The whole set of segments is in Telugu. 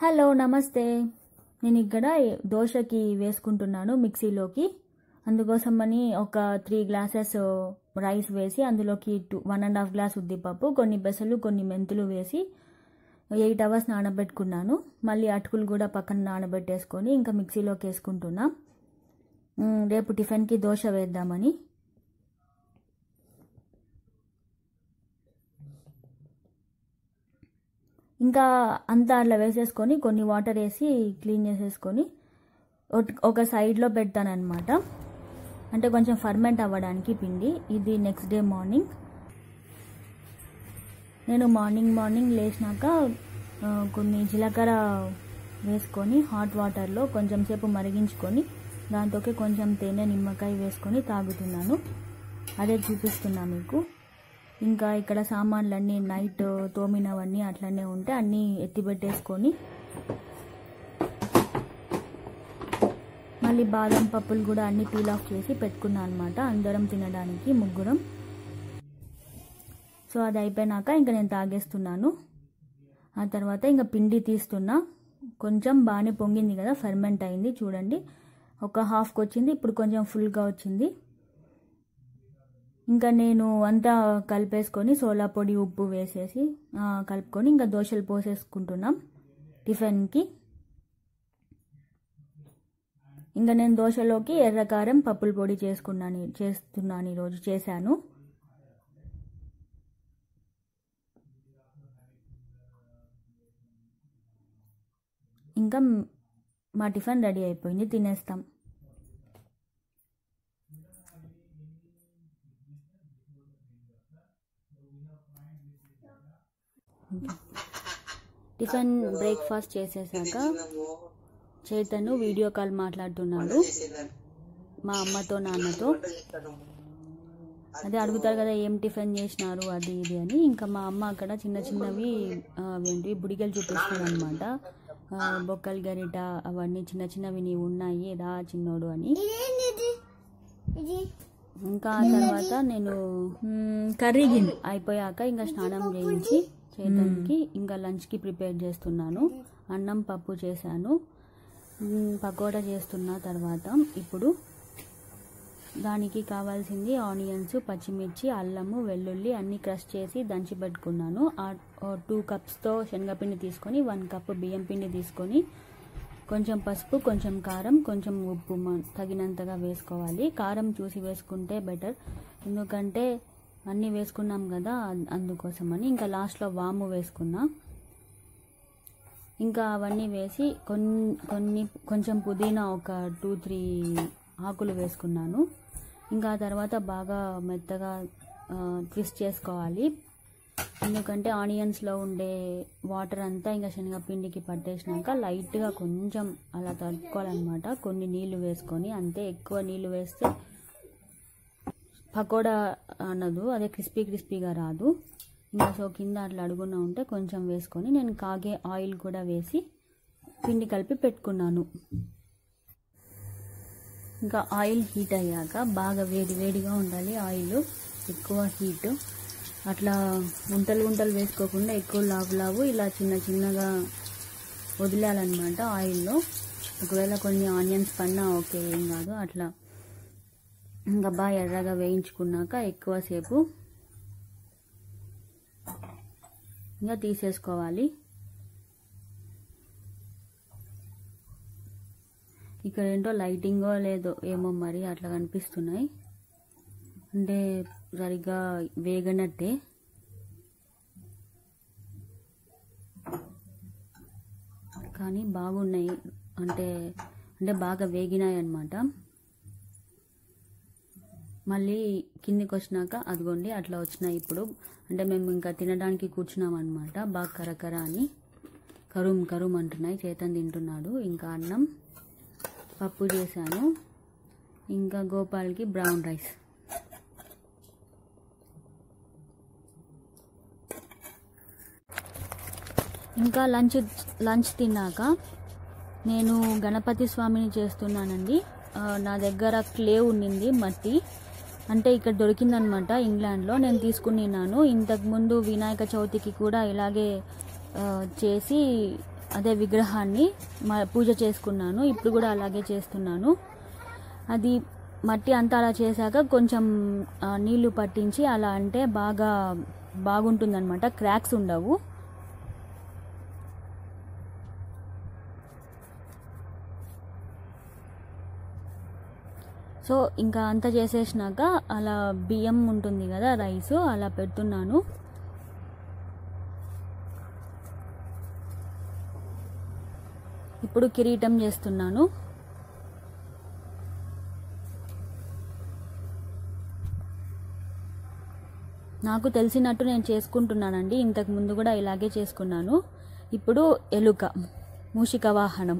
హలో నమస్తే. నేను ఇక్కడ దోశకి వేసుకుంటున్నాను మిక్సీలోకి. అందుకోసమని ఒక త్రీ గ్లాసెస్ రైస్ వేసి అందులోకి two one and half glass ఉద్దిపప్పు కొన్ని పెసలు కొన్ని మెంతులు వేసి ఎయిట్ అవర్స్ నానబెట్టుకున్నాను. మళ్ళీ అటుకులు కూడా పక్కన నానబెట్టేసుకొని ఇంకా మిక్సీలోకి వేసుకుంటున్నా. రేపు టిఫిన్కి దోశ వేద్దామని. ఇంకా అంతా అట్లా వేసేసుకొని కొన్ని వాటర్ వేసి క్లీన్ చేసేసుకొని ఒక సైడ్లో పెడతానమాట అంటే కొంచెం ఫర్మెంట్ అవ్వడానికి పిండి. ఇది నెక్స్ట్ డే మార్నింగ్. నేను మార్నింగ్ మార్నింగ్ లేచినాక కొన్ని జీలకర్ర వేసుకొని హాట్ వాటర్లో కొంచెం సేపు మరిగించుకొని దాంతోకి కొంచెం తేనె నిమ్మకాయ వేసుకొని తాగుతున్నాను. అదే చూపిస్తున్నా మీకు. ఇంకా ఇక్కడ సామాన్లన్నీ నైట్ తోమినవన్నీ అట్లనే ఉంటే అన్నీ ఎత్తిపెట్టేసుకొని మళ్ళీ బాదం పప్పులు కూడా అన్ని పీల్ ఆఫ్ చేసి పెట్టుకున్నాను అనమాట అందరం తినడానికి ముగ్గురం. సో అది అయిపోయినాక ఇంకా నేను తాగేస్తున్నాను. ఆ తర్వాత ఇంకా పిండి తీస్తున్నా. కొంచెం బాగానే పొంగింది కదా ఫర్మెంట్ అయింది చూడండి. ఒక హాఫ్కి వచ్చింది ఇప్పుడు కొంచెం ఫుల్గా వచ్చింది. ఇంకా నేను అంతా కలిపేసుకొని సోలా పొడి ఉప్పు వేసేసి కలుపుకొని ఇంకా దోశలు పోసేసుకుంటున్నాం టిఫిన్కి. ఇంకా నేను దోశలోకి ఎర్రకారం పప్పుల పొడి చేసుకున్నాను చేస్తున్నాను ఈరోజు చేశాను. ఇంకా మా టిఫిన్ రెడీ అయిపోయింది తినేస్తాం. టిఫిన్ బ్రేక్ఫాస్ట్ చేసేసాక చైతన్ను వీడియో కాల్ మాట్లాడుతున్నాడు. మా అమ్మతో నాన్నతో. అదే అడుగుతారు కదా ఏం టిఫిన్ చేసినారు అది ఇది అని. ఇంకా మా అమ్మ అక్కడ చిన్న చిన్నవి ఏంటి బుడిగలు చూపిస్తుంది అనమాట బొక్కలు గరిట అవన్నీ చిన్న చిన్నవి నీవు ఉన్నాయి రా చిన్నోడు అని. ఇంకా ఆ తర్వాత నేను కర్రీ గిన్నె అయిపోయాక ఇంకా స్నానం చేయించి చేతన్కి ఇంకా లంచ్కి ప్రిపేర్ చేస్తున్నాను. అన్నం పప్పు చేశాను. పకోడా చేస్తున్న తర్వాత ఇప్పుడు దానికి కావాల్సింది ఆనియన్స్ పచ్చిమిర్చి అల్లము వెల్లుల్లి అన్నీ క్రష్ చేసి దంచి పెట్టుకున్నాను. ఆ టూ కప్స్తో శనగపిండి తీసుకొని వన్ కప్ బియ్యం పిండి తీసుకొని కొంచెం పసుపు కొంచెం కారం కొంచెం ఉప్పు తగినంతగా వేసుకోవాలి. కారం చూసి వేసుకుంటే బెటర్. ఎందుకంటే అన్నీ వేసుకున్నాం కదా అందుకోసమని. ఇంకా లాస్ట్లో వాము వేసుకున్నా. ఇంకా అవన్నీ వేసి కొన్ని కొన్ని కొంచెం పుదీనా ఒక టూ త్రీ ఆకులు వేసుకున్నాను. ఇంకా తర్వాత బాగా మెత్తగా ట్విస్ట్ చేసుకోవాలి. ఎందుకంటే ఆనియన్స్లో ఉండే వాటర్ అంతా ఇంకా శనగపిండికి పట్టేసినాక లైట్గా కొంచెం అలా తడుపుకోవాలన్నమాట కొన్ని నీళ్ళు వేసుకొని అంతే. ఎక్కువ నీళ్ళు వేస్తే పకోడా అనదు అదే క్రిస్పీ క్రిస్పీగా రాదు. ఇంకా సో కింద అట్లా అడుగున ఉంటే కొంచెం వేసుకొని నేను కాగే ఆయిల్ కూడా వేసి పిండి కలిపి పెట్టుకున్నాను. ఇంకా ఆయిల్ హీట్ అయ్యాక బాగా వేడి వేడిగా ఉండాలి ఆయిల్ ఎక్కువ హీట్. అట్లా గుంటలు గుంటలు వేసుకోకుండా ఎక్కువ లావు లావు ఇలా చిన్న చిన్నగా వదిలేయాలన్నమాట ఆయిల్లో. ఒకవేళ కొన్ని ఆనియన్స్ పన్నా ఓకే ఏం కాదు అట్లా ఇంకా బాగా ఎర్రగా వేయించుకున్నాక ఎక్కువసేపు ఇంకా తీసేసుకోవాలి. ఇక్కడ ఏంటో లైటింగో లేదో ఏమో మరి అట్లా కనిపిస్తున్నాయి. అంటే సరిగ్గా వేగనట్టే. కానీ బాగున్నాయి. అంటే అంటే బాగా వేగినాయి అన్నమాట మళ్ళీ కిందికి వచ్చినాక అదిగోండి అట్లా వచ్చినాయి ఇప్పుడు. అంటే మేము ఇంకా తినడానికి కూర్చున్నాం అనమాట బాగా కరకర అని. కరుం కరుం అంటున్నాయి చేతన్ తింటున్నాడు. ఇంకా అన్నం పప్పు చేశాను. ఇంకా గోపాల్కి బ్రౌన్ రైస్. ఇంకా లంచ్ లంచ్ తిన్నాక నేను గణపతి స్వామిని చేస్తున్నానండి. నా దగ్గర క్లే ఉండింది మట్టి. అంటే ఇక్కడ దొరికిందనమాట ఇంగ్లాండ్లో. నేను తీసుకున్నాను ఇంతకుముందు వినాయక చవితికి కూడా ఇలాగే చేసి అదే విగ్రహాన్ని పూజ చేసుకున్నాను. ఇప్పుడు కూడా అలాగే చేస్తున్నాను. అది మట్టి అంతా అలా చేశాక కొంచెం నీళ్ళు పట్టించి అలా అంటే బాగా బాగుంటుందన్నమాట క్రాక్స్ ఉండవు. సో ఇంకా అంతా చేసేసినాక అలా బియ్యం ఉంటుంది కదా రైస్ అలా పెడుతున్నాను. ఇప్పుడు కిరీటం చేస్తున్నాను. నాకు తెలిసినట్టు నేను చేసుకుంటున్నానండి. ఇంతకు ముందు కూడా ఇలాగే చేసుకున్నాను. ఇప్పుడు ఎలుక మూషిక వాహనం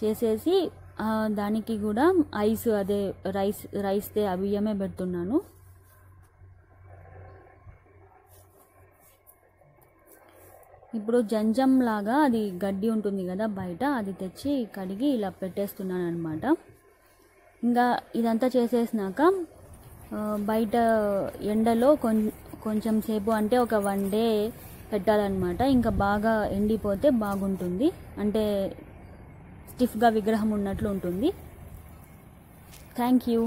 చేసేసి దానికి కూడా ఐస్ అదే రైస్ రైస్దే ఆ బియ్యమే పెడుతున్నాను. ఇప్పుడు జంజం లాగా అది గడ్డి ఉంటుంది కదా బయట అది తెచ్చి కడిగి ఇలా పెట్టేస్తున్నాను అనమాట ఇంకా ఇదంతా చేసేసినాక బయట ఎండలో కొం కొంచెం సేపు అంటే ఒక వన్ డే పెట్టాలన్నమాట. ఇంకా బాగా ఎండిపోతే బాగుంటుంది. అంటే స్టిఫ్గా విగ్రహం ఉన్నట్లు ఉంటుంది. Thank you.